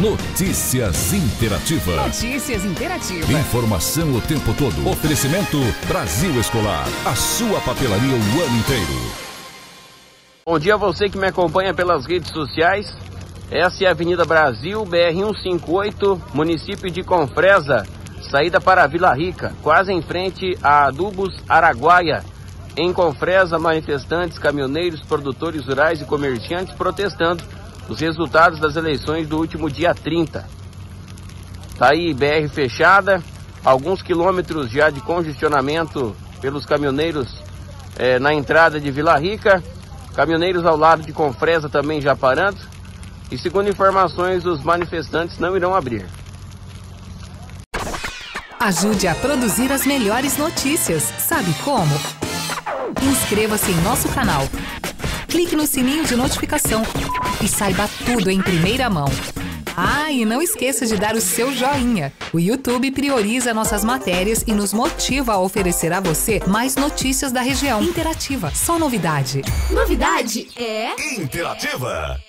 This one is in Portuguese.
Notícias Interativa. Notícias Interativa. Informação o tempo todo. Oferecimento Brasil Escolar. A sua papelaria o ano inteiro. Bom dia a você que me acompanha pelas redes sociais. Essa é a Avenida Brasil, BR-158, município de Confresa, saída para Vila Rica, quase em frente a Adubos Araguaia. Em Confresa, manifestantes, caminhoneiros, produtores rurais e comerciantes protestando os resultados das eleições do último dia 30. Tá aí BR fechada, alguns quilômetros já de congestionamento pelos caminhoneiros é, na entrada de Vila Rica, caminhoneiros ao lado de Confresa também já parando. E segundo informações, os manifestantes não irão abrir. Ajude a produzir as melhores notícias. Sabe como? Inscreva-se em nosso canal. Clique no sininho de notificação e saiba tudo em primeira mão. Ah, e não esqueça de dar o seu joinha. O YouTube prioriza nossas matérias e nos motiva a oferecer a você mais notícias da região. Interativa, só novidade. Novidade é. Interativa.